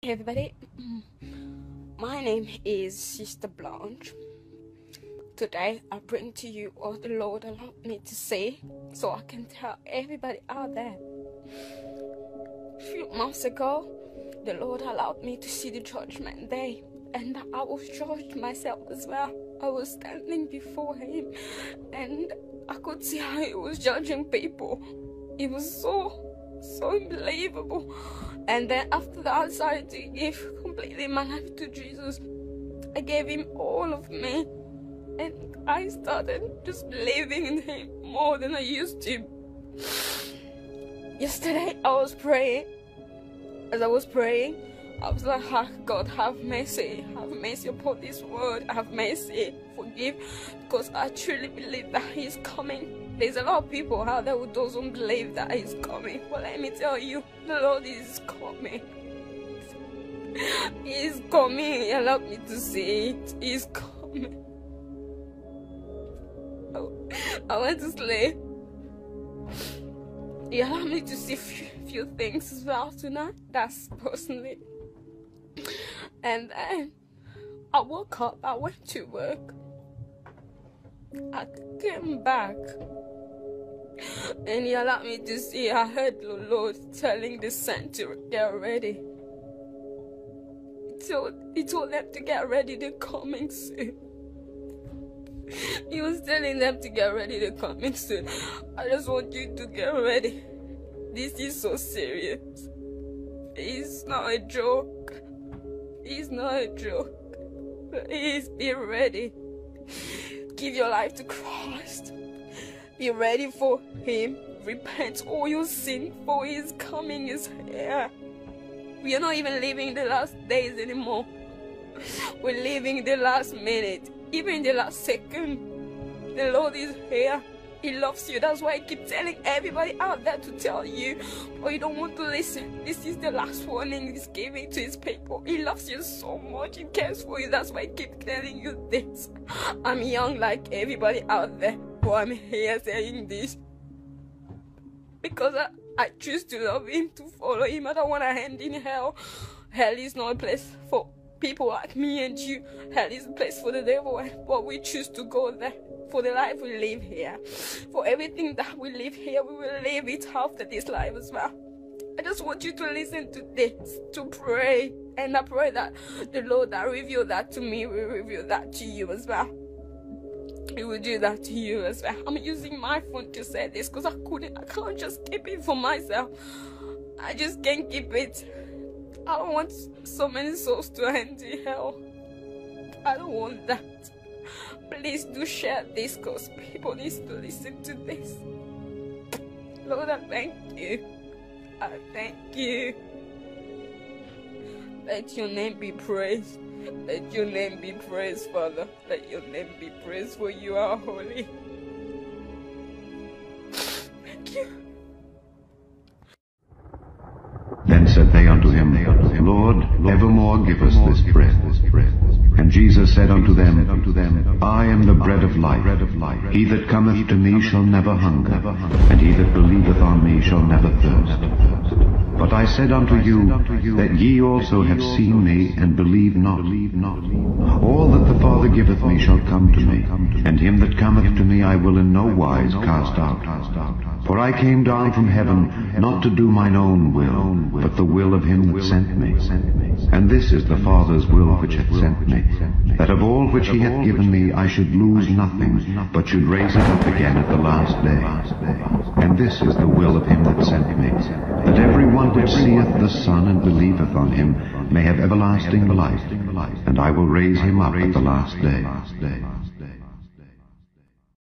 Hey everybody, my name is Sister Blanche. Today I bring to you what the Lord allowed me to say so I can tell everybody out there. A few months ago, the Lord allowed me to see the judgment day and I was judged myself as well. I was standing before Him and I could see how He was judging people. It was so, so unbelievable. And then after that, I decided to give completely my life to Jesus. I gave Him all of me. And I started just believing in Him more than I used to. Yesterday, I was praying. As I was praying, I was like, oh, God, have mercy. Have mercy upon this world. Have mercy. Forgive. Because I truly believe that He's coming. There's a lot of people out there who doesn't believe that He's coming. But let me tell you, the Lord is coming. He's coming. He allowed me to see it. He's coming. I went to sleep. He allowed me to see few, few things as well tonight. That's personally. And then I woke up, I went to work. I came back. And he allowed me to see, I heard the Lord telling the saint to get ready. He told, he told them to get ready, they're coming soon. He was telling them to get ready, they're coming soon. I just want you to get ready. This is so serious. It's not a joke. It's not a joke. Please be ready. Give your life to Christ. Be ready for Him. Repent all your sin, for His coming is here. We are not even living the last days anymore. We're living the last minute, even the last second. The Lord is here. He loves you. That's why I keep telling everybody out there to tell you, but you don't want to listen. This is the last warning He's giving to His people. He loves you so much. He cares for you. That's why I keep telling you this. I'm young like everybody out there, but I'm here saying this because I, I choose to love Him, to follow Him. I don't want to end in hell. Hell is not a place for people like me and you. Hell is a place for the devil, but we choose to go there for the life we live here. For everything that we live here, we will live it after this life as well. I just want you to listen to this, to pray. And I pray that the Lord that revealed that to me will reveal that to you as well. He will do that to you as well. I'm using my phone to say this because I couldn't, I can't just keep it for myself. I just can't keep it. I don't want so many souls to end in hell. I don't want that. Please do share this because people need to listen to this. Lord, I thank you. I thank you. Let your name be praised. Let your name be praised, Father. Let your name be praised, for you are holy. Thank you. Then said they unto him, Lord, evermore give us this bread. And Jesus said unto them, I am the bread of life. He that cometh to me shall never hunger, and he that believeth on me shall never thirst. But I said unto you, that ye also have seen me, and believe not. All that the Father giveth me shall come to me, and him that cometh to me I will in no wise cast out. For I came down from heaven, not to do mine own will, but the will of him that sent me. And this is the Father's will which hath sent me, that of all which he hath given me I should lose nothing, but should raise it up again at the last day. And this is the will of him that sent me, that every one which seeth the Son and believeth on him may have everlasting life, and I will raise him up at the last day.